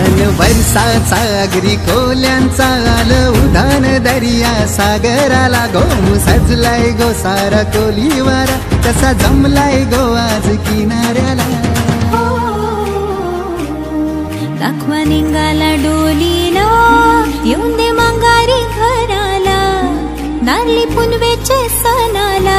क्षण वर्षा सागरी कोल्यांचा आल उधान दर्या सागराला गो सजलाय गो सारा कोलीवारा तसा जमलाय गो आज किनाऱ्याला. हो, दाखवा निघाला डोलीला येऊन दे मंगारी घराला नारली पुनवेचे सणाला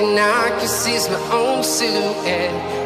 thing I can see my own silhouette.